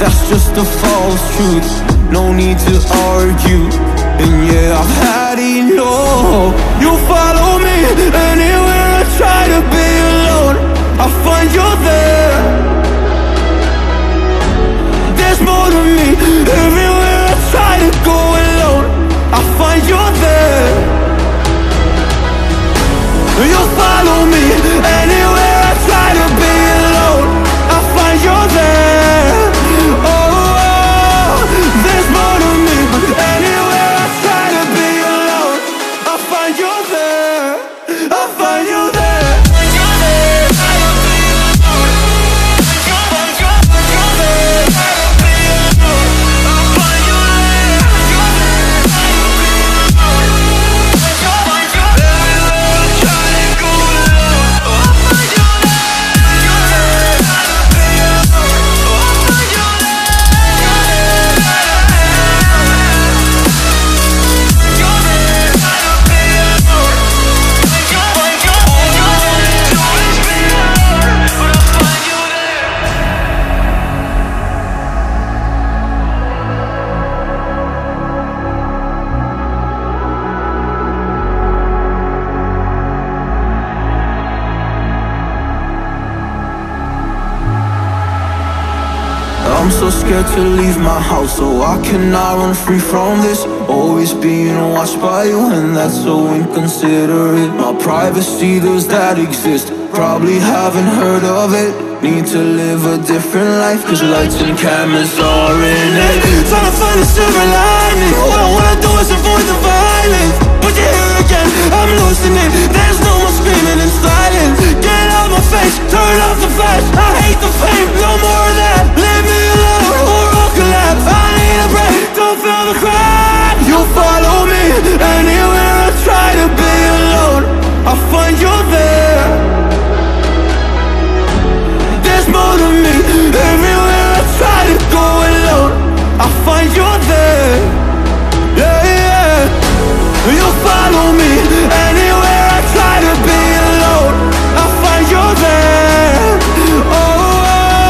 that's just a false truth. No need to argue. And yeah, I've had I'm so scared to leave my house So I cannot run free from this. Always being watched by you And that's so inconsiderate. My privacy, does that exist? Probably haven't heard of it. Need to live a different life Cause lights and cameras are in it. Trying to find a silver lining. All I wanna do is avoid the